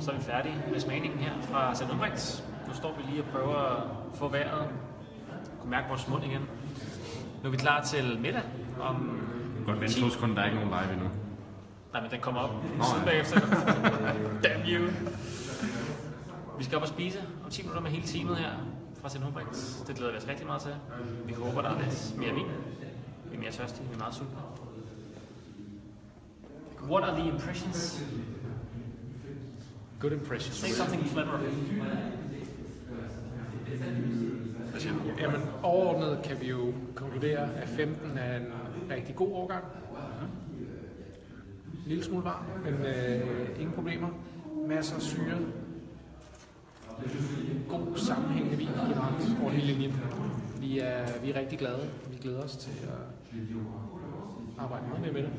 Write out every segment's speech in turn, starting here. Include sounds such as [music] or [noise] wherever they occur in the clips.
Så er vi færdige med smagningen her fra St. Ulbrichts. Nu står vi lige og prøver at få vejret. Kunne mærke vores mund igen. Nu er vi klar til middag om Godt vente to sekunder, der er ikke nogen live endnu. Nej, men den kommer op Nå, siden bagefter. [laughs] Damn you. Vi skal op og spise om 10 minutter med hele teamet her fra St. Humbrechts. Det glæder vi os rigtig meget til. Vi håber, der er lidt mere vin. Vi er mere tørstige, vi er meget sultne. What are the impressions? Good impressions. Say something clever. Jamen, overordnet kan vi jo konkludere, at 15 er en rigtig god årgang. En lille smule varm, men øh, ingen problemer. Masser af syre. God sammenhængende vin generelt over hele linjen. Vi er, vi er rigtig glade. Vi glæder os til at arbejde meget mere med det.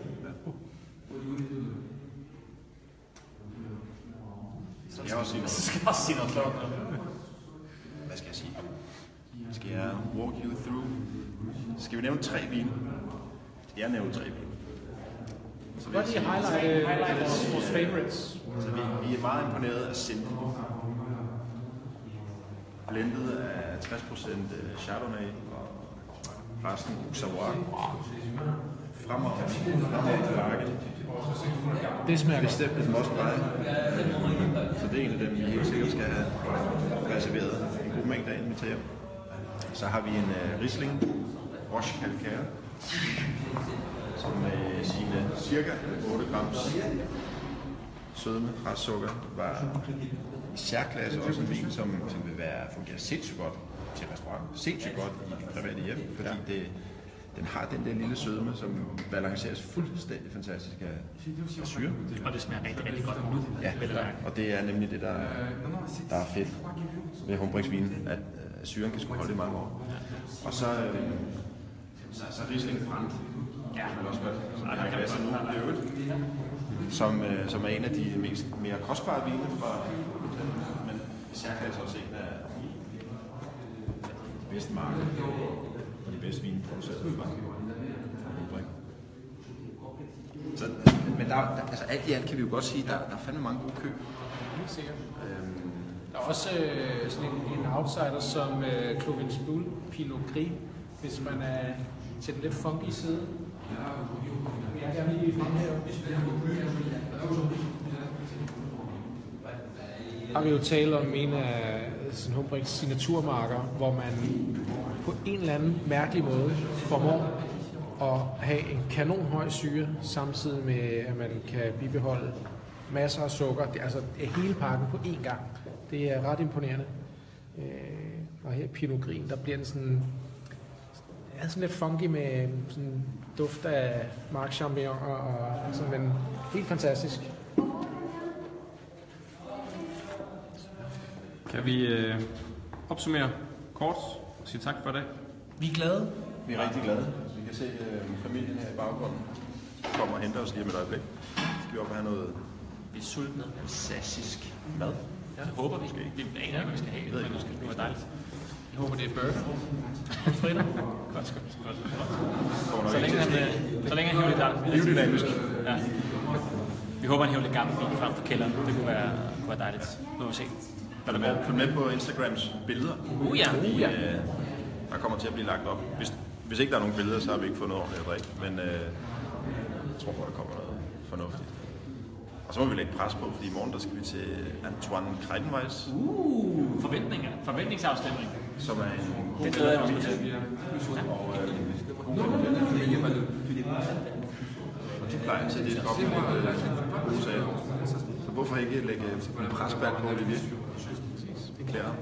Skal jeg også sige noget? Så skal jeg også sige noget klogt. Hvad skal jeg sige? Skal jeg walk you through? Skal vi nævne tre vine? Jeg nævner tre vine. Så vil jeg lige sige, highlight, highlight vores, vores favorites. så vi, vi er meget imponeret af Cindy. Blendet af 60% Chardonnay og resten Savoie. Fremragende, fremragende bakke. Det smager. Bestemt et must buy. Så det er en af dem, vi helt sikkert skal have reserveret en god mængde af med til. Så har vi en uh, Riesling Roche Calcaire, som med sine cirka 8 grams sødme, restsukker, var i særklasse også en vin, som, som vil være, fungere sindssygt godt til restaurant, sindssygt godt i private hjem, fordi det, den har den der lille sødme, som balanceres fuldstændig fantastisk af, af syre. Og det smager rigtig, rigtig godt nu. Ja, og det er nemlig det, der, der er fedt ved Humbringsvin, at øh, syren kan sgu holde i mange år. Og så, øh, så, så Riesling Brandt, ja. kan man også godt, som Ja, jeg kan kan man nu godt. i øvrigt, som, øh, som er en af de mest mere kostbare vine fra, men i særklasse også en af de bedste de bedste vine produceret fra fra Humbring. Så, men der, der, altså alt i alt kan vi jo godt sige, at der, der er fandme mange gode køb. Helt sikkert. Øhm, Der er også øh, sådan en, en outsider som øh, Clovins Bull Pinot Gris, hvis man er til den lidt funky side. Jeg vil gerne lige fremhæve. Har vi jo talt om en af St. Humbrichts signaturmarker, hvor man på en eller anden mærkelig måde formår at have en kanonhøj syre, samtidig med, at man kan bibeholde masser af sukker. Det, er altså hele pakken på én gang. Det er ret imponerende. Øh, og her Pinot Gris, der bliver den sådan, er sådan lidt funky med sådan duft af Marc og, og sådan, men helt fantastisk. Kan vi øh, opsummere kort og sige tak for i dag? Vi er glade. Vi er rigtig glade. Vi kan se øh, familien her i baggrunden. Kommer og henter os lige om et øjeblik. Skal vi op og have noget Vi er sultne. alsacisk mad? Ja, det håber vi. Vi aner ikke, hvad vi skal have. ved ikke, skal det var dejligt. Jeg håber, det er burger. Fritter. Godt, godt, godt. Kommer Så længe han, øh, så længe han hiver lidt der. Biodynamisk. Ja. Vi håber, han hiver lidt gammel bil frem fra kælderen. Det kunne være, kunne være dejligt. Nu må vi se. Følg med, følg med på Instagrams billeder. Uh, ja. Uh, ja. Øh, der kommer til at blive lagt op. Hvis, hvis ikke der er nogen billeder, så har vi ikke fået noget ordentligt at drikke. Men øh, jeg tror på, at der kommer noget fornuftigt. Og så må vi lægge pres på, fordi i morgen der skal vi til Antoine Kreidenweiss, Uh, forventninger. Forventningsafstemning. som er en god Det glæder jeg mig til. Og, øh, og de plejer til lidt op med lidt øh, gode sager. Hvorfor ikke lægge en presband på Olivier? Det klæder.